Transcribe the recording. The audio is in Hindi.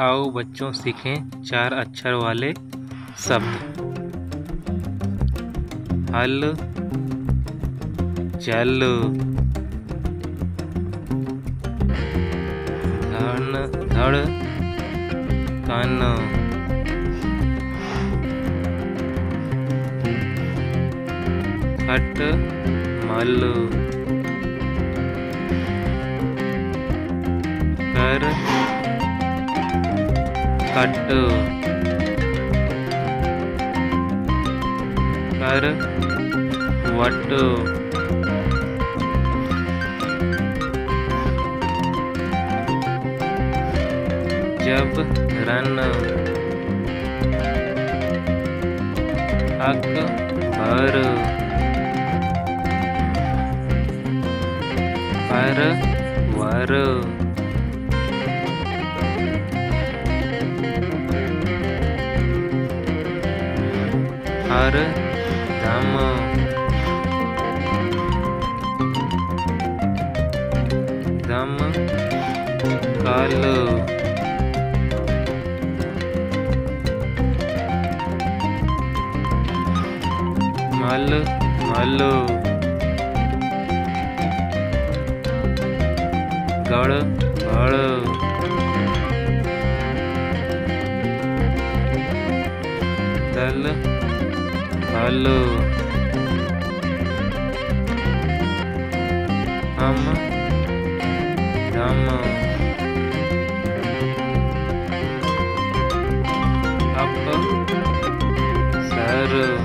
आओ बच्चों सीखें चार अक्षर वाले शब्द। हल, चल, धन, धड़ कन खट, मल। कर कट कर वट। जब रन। अक भर। पर वर। ਹਰ ਦਮ। ਦਮ ਕਲ ਮਲ ਮਲ। ਗੜ ਗੜ Halo. Halo. Ama. Ama. Apa? Sarı.